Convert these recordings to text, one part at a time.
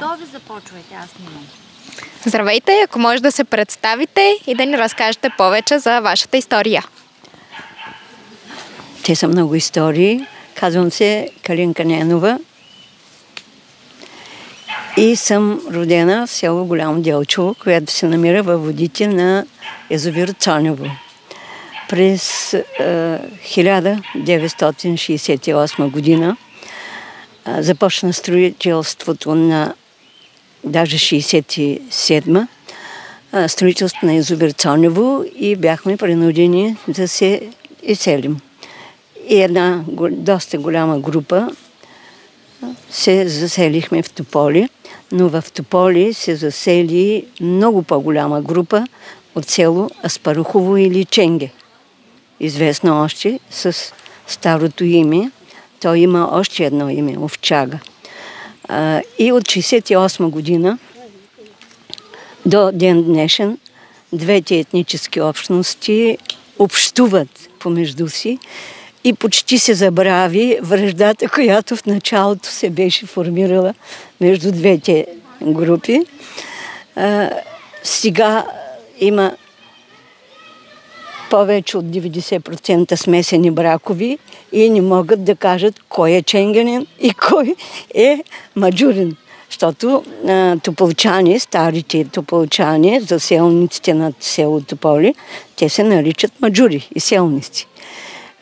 Готови, започвайте, аз снимам. Здравейте, ако може да се представите и да ни разкажете повече за вашата история. Те са много истории. Казвам се Калинка Ненова и съм родена в село Голямо Делчево, което се намира във водите на езовир Цанево. През е, 1968 година е, започна строителството на даже 67 е, строителството на езовир Цанево и бяхме принудени да се изселим. И една доста голяма група се заселихме в Тополи, но в Тополи се засели много по-голяма група от село Аспарухово или Ченге. Известно още с старото име. Той има още едно име – Овчага. И от 68 година до ден днешен двете етнически общности общуват помежду си и почти се забрави връждата, която в началото се беше формирала между двете групи. А, сега има повече от 90% смесени бракови и не могат да кажат кой е ченгенин и кой е маджурин. Защото а, тополчани, старите тополчани, заселниците на село Тополи, те се наричат маджури и селници.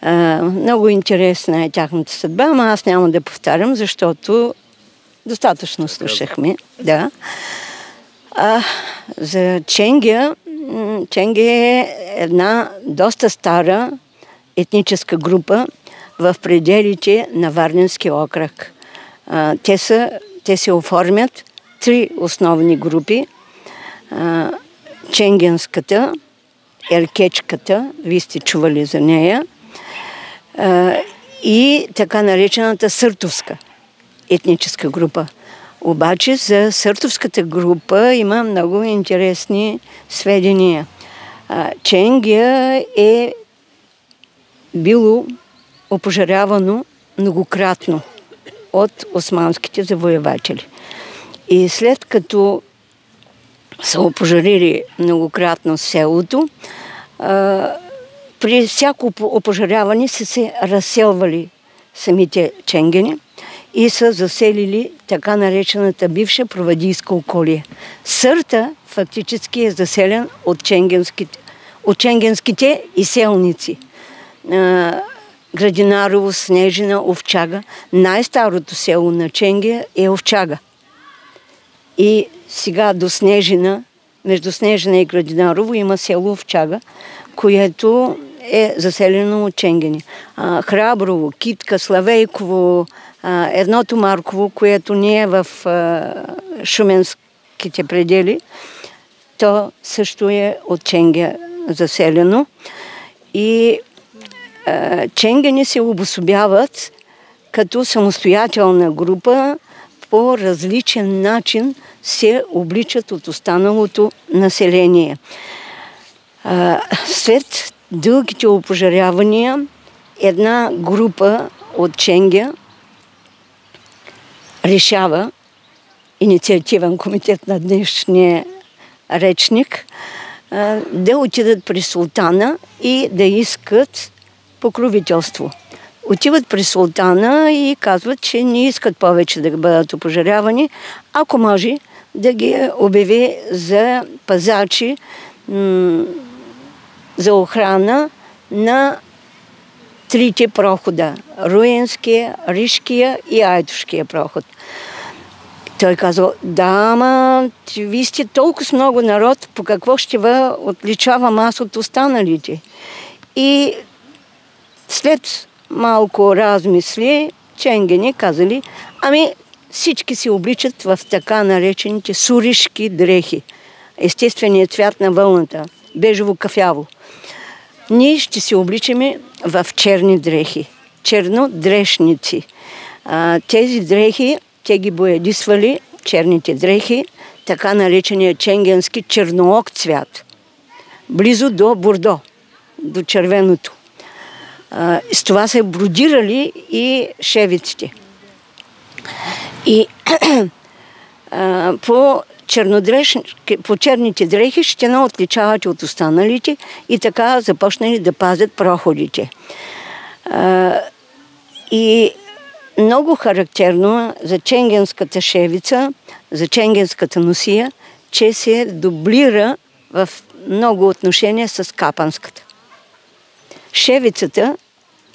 А, много интересна е тяхната съдба, ама аз няма да повтарям, защото достатъчно слушахме. Да. А, за Ченгия, Ченге е една доста стара етническа група в пределите на Варненски окръг. Те, са, те се оформят три основни групи. Ченгенската, еркечката, вие сте чували за нея – и така наречената съртовска етническа група. Обаче за съртовската група има много интересни сведения. Ченгия е било опожарявано многократно от османските завоеватели. И след като са опожарили многократно селото, при всяко опожаряване са се разселвали самите ченгени и са заселили така наречената бивша провадийска околие. Сърта фактически е заселен от ченгенските, от ченгенските и селници. Градинарово, Снежина, Овчага. Най-старото село на Ченге е Овчага. И сега до Снежина, между Снежина и Градинарово има село Овчага, което е заселено от ченгени. Храброво, Китка, Славейково, едното Марково, което не е в а, шуменските предели, то също е от Ченге заселено. И а, ченгени се обособяват като самостоятелна група по различен начин се обличат от останалото население. А, след дългите опожарявания една група от Ченгя решава инициативен комитет на днешния речник да отидат при султана и да искат покровителство. Отиват при султана и казват, че не искат повече да бъдат опожарявани, ако може да ги обяви за пазачи за охрана на трите прохода. Руенския, Ришкия и Айтушкия проход. Той казал, да, ама вие сте толкова много народ, по какво ще ви отличавам аз от останалите? И след малко размисли, ченгени казали, ами всички се обличат в така наречените суришки дрехи. Естественият цвят на вълната, бежево-кафяво ние ще се обличаме в черни дрехи, чернодрешници. А, тези дрехи, те ги боядисвали, черните дрехи, така наречения ченгенски черноок цвят, близо до бордо, до червеното. С това се бродирали и шевиците. И по, по черните дрехи ще не отличават от останалите и така започнали да пазят проходите. И много характерно за ченгенската шевица, за ченгенската носия, че се дублира в много отношения с капанската. Шевицата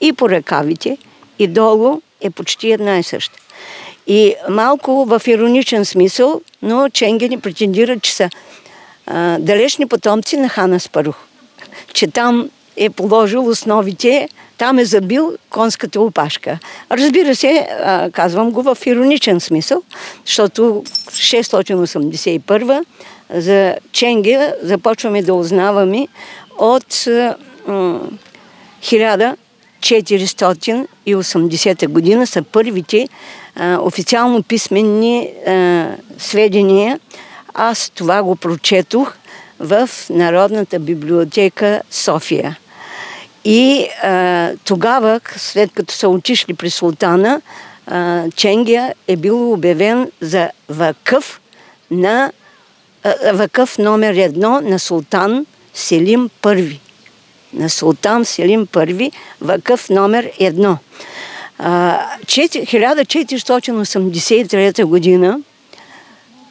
и по ръкавите, и долу е почти една и съща. И малко в ироничен смисъл, но ченгени претендират, че са а, далечни потомци на Хана Спарух. Че там е положил основите, там е забил конската опашка. Разбира се, а, казвам го в ироничен смисъл, защото 681 за Ченге започваме да узнаваме от а, 1480 година са първите официално писменни а, сведения. Аз това го прочетох в Народната библиотека София. И а, тогава, след като са отишли при султана, а, Ченгия е бил обявен за вакъв на вакъв номер едно на султан Селим I. На султан Селим I, вакъв номер едно. 1483 година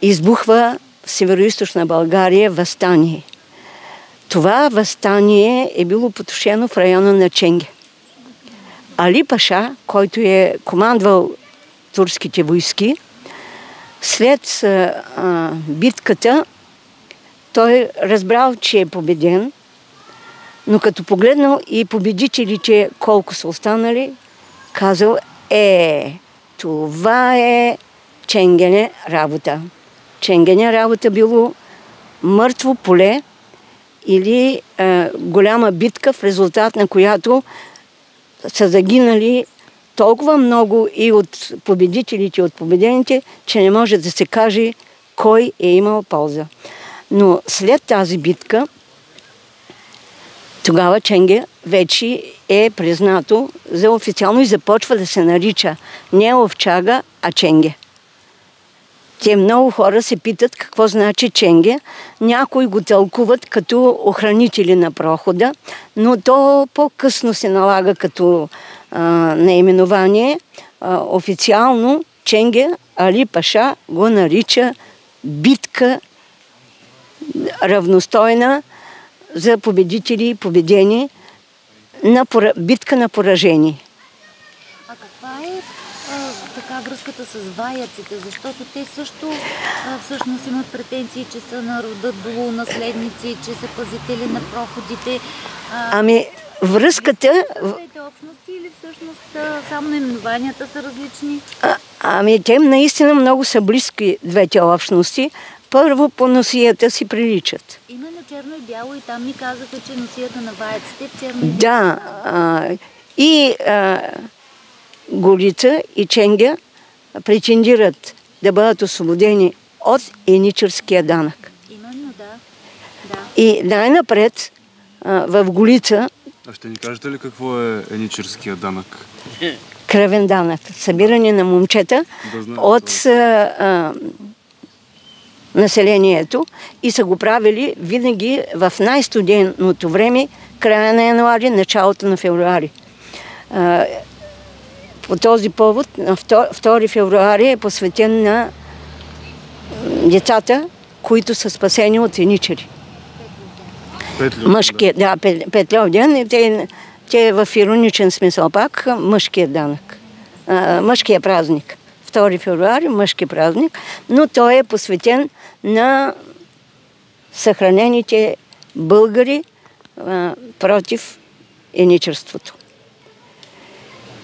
избухва в северо България възстание. Това възстание е било потушено в района на Ченге. Али Паша, който е командвал турските войски, след а, битката той разбрал, че е победен, но като погледнал и победителите колко са останали, казал, е, това е Ченгене работа. Ченгене работа било мъртво поле или е, голяма битка, в резултат на която са загинали толкова много и от победителите, от победените, че не може да се каже кой е имал полза. Но след тази битка, тогава Ченге вече е признато за официално и започва да се нарича не Овчага, а Ченге. Те много хора се питат какво значи Ченге. Някои го тълкуват като охранители на прохода, но то по-късно се налага като а, наименование. А, официално Ченге Али Паша го нарича битка равностойна за победители и победени на пора... битка на поражение. А каква е така връзката с ваяците? Защото те също а, всъщност имат претенции, че са на рода Булу наследници, че са пазители на проходите. А, ами, връзката... Двете общности или всъщност само наименованията са различни? А, ами, те наистина много са близки двете общности. Първо по носията си приличат. Именно черно и бяло и там ми казаха, че носията на ваяците е черно и бяло. Да. А, и а, Голица и Ченгя претендират да бъдат освободени от еничърския данък. Именно, да. да. И най-напред в Голица... А ще ни кажете ли какво е еничърския данък? Кръвен данък. Събиране на момчета да от а, населението и са го правили винаги в най-студеното време, края на януари, началото на февруари. По този повод, на 2 февруари е посветен на децата, които са спасени от еничери. Мъжкият, да, Петлев ден, те, те е в ироничен смисъл пак мъжкият данък, мъжкия празник. 2 февруари, мъжки празник, но той е посветен на съхранените българи а, против еничерството.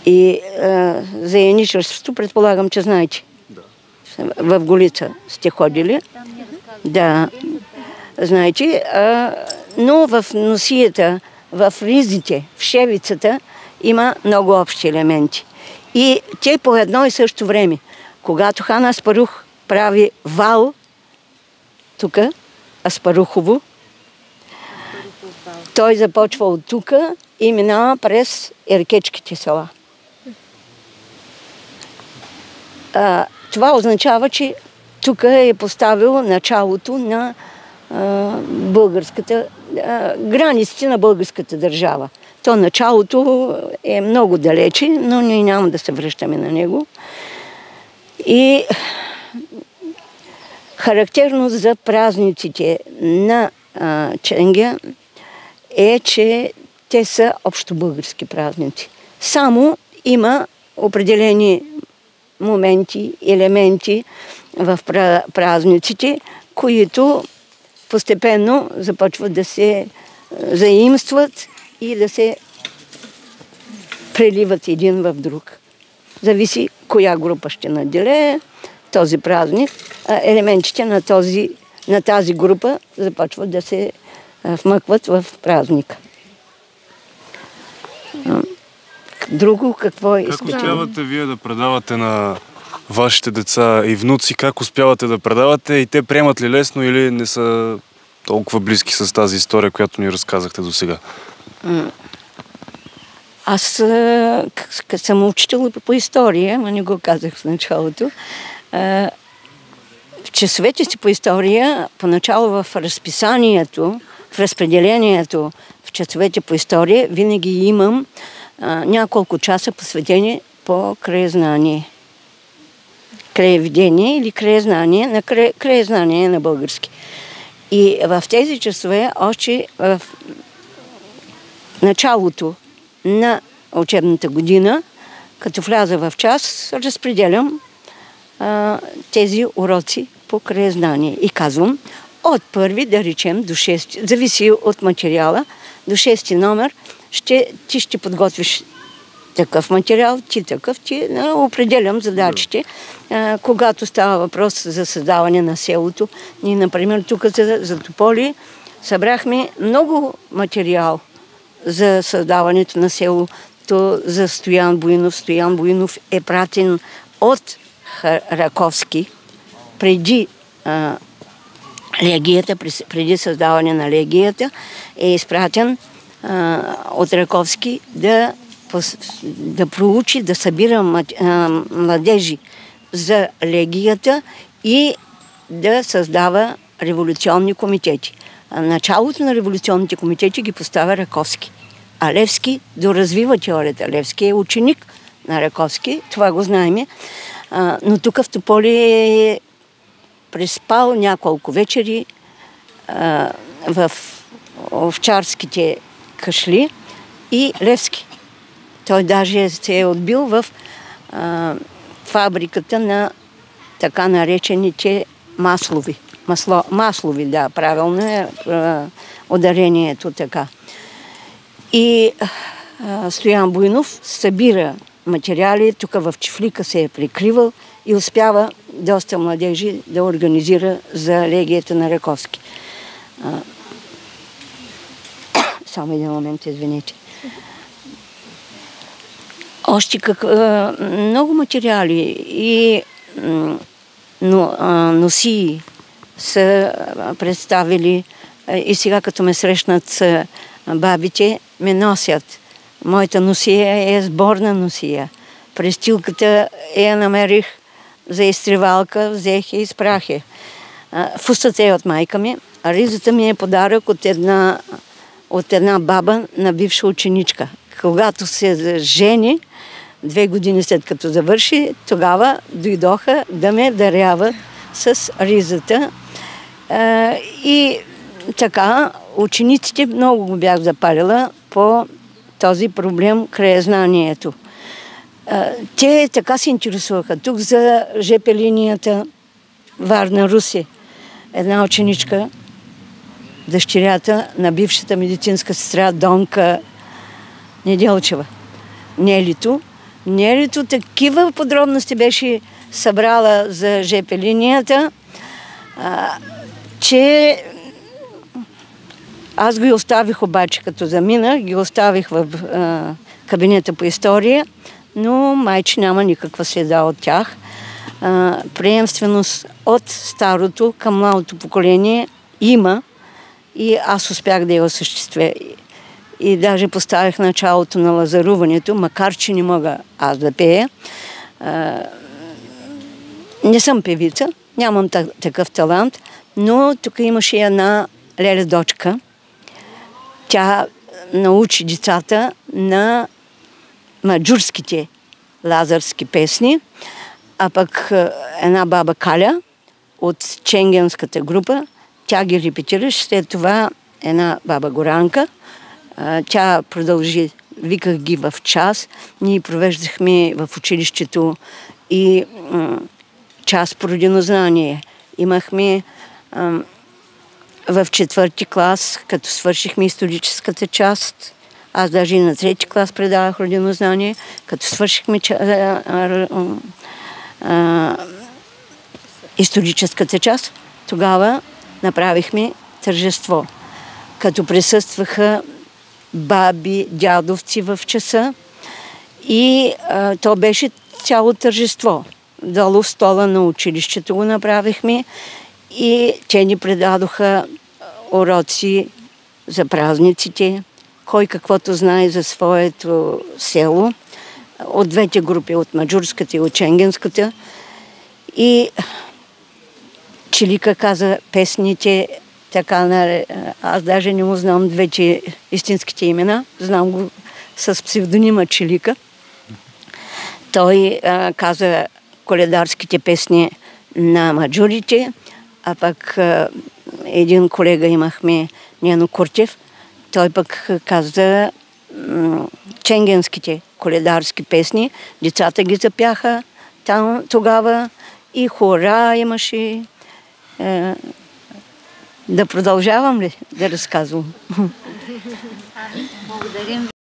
И а, за еничерството предполагам, че знаете. Да. В Голица сте ходили. Да. Знаете, а, но в носията, в ризите, в шевицата има много общи елементи. И те по едно и също време, когато хан Аспарух прави вал, тук, Аспарухово, той започва от тук и минава през Еркечките села. А, това означава, че тук е поставил началото на а, българската, а, границите на българската държава. То началото е много далече, но ние няма да се връщаме на него. И характерно за празниците на а, Ченгя е, че те са общо български празници. Само има определени моменти, елементи в празниците, които постепенно започват да се заимстват и да се преливат един в друг. Зависи коя група ще наделее този празник. Елементите на, този, на тази група започват да се вмъкват в празника. Друго какво е? Как успявате вие да предавате на вашите деца и внуци, как успявате да предавате и те приемат ли лесно или не са толкова близки с тази история, която ни разказахте до сега? Аз съм учител по история, но не го казах в началото. В часовете си по история, поначало в разписанието, в разпределението в часовете по история, винаги имам а, няколко часа посветени по краезнание. Краеведение или краезнание, на кра... краезнание на български. И в тези часове, още в началото на учебната година, като вляза в час, разпределям а, тези уроци по краезнание. И казвам, от първи, да речем, до шести, зависи от материала, до шести номер, ще, ти ще подготвиш такъв материал, ти такъв, ти а, определям задачите. А, когато става въпрос за създаване на селото, ние, например, тук за, за Тополи събрахме много материал за създаването на селото за Стоян Буинов. Стоян Буинов е пратен от Раковски преди а, легията, преди създаване на легията, е изпратен а, от Раковски да, да проучи, да събира младежи за легията и да създава революционни комитети. Началото на революционните комитети ги поставя Раковски. А Левски доразвива теорията. Левски е ученик на Раковски, това го знаем. Но тук в Тополи е преспал няколко вечери а, в овчарските кашли и Левски. Той даже се е отбил в а, фабриката на така наречените маслови. Масло, маслови, да, правилно е ударението така. И а, Стоян Буйнов събира материали, тук в Чифлика се е прикривал и успява доста младежи да организира за легията на Раковски. Само един момент, извините. Още как, много материали и но, а, носи са представили и сега като ме срещнат бабите, ме носят. Моята носия е сборна носия. Престилката я намерих за изтривалка, взех и изпрах я. Фустата е от майка ми, а ризата ми е подарък от една, от една баба на бивша ученичка. Когато се жени, две години след като завърши, тогава дойдоха да ме дарява с ризата. И така, учениците много го бях запалила по този проблем краезнанието. Те така се интересуваха. Тук за ЖП линията Варна-Руси. Една ученичка, дъщерята на бившата медицинска сестра Донка Неделчева. Нелито. Нелито такива подробности беше събрала за ЖП линията, че аз ги оставих обаче, като замина, ги оставих в кабинета по история – но майче няма никаква следа от тях. А, приемственост от старото към младото поколение има и аз успях да я осъществя. И даже поставих началото на лазаруването, макар че не мога аз да пея. А, не съм певица, Нямам такъв талант, но тук имаше една леля дочка. Тя научи децата на маджурските лазарски песни, а пък една баба Каля от ченгенската група, тя ги репетираше, след това една баба Горанка, тя продължи, виках ги в час, ние провеждахме в училището и час по родинознание. Имахме в четвърти клас, като свършихме историческата част, аз даже и на трети клас предавах родинознание, като свършихме а, а, а, историческата част, тогава направихме тържество. Като присъстваха баби, дядовци в часа и а, то беше цяло тържество. В стола на училището го направихме и те ни предадоха уроци за празниците, кой каквото знае за своето село, от двете групи, от Маджурската и от Ченгенската. И Чилика каза песните, така на... Аз даже не му знам двете истинските имена, знам го с псевдонима Чилика. Той а, каза коледарските песни на маджурите, а пък а, един колега имахме, Нено Куртев, той пък каза ченгенските коледарски песни. Децата ги запяха там тогава и хора имаше. Е, да продължавам ли да разказвам? Благодарим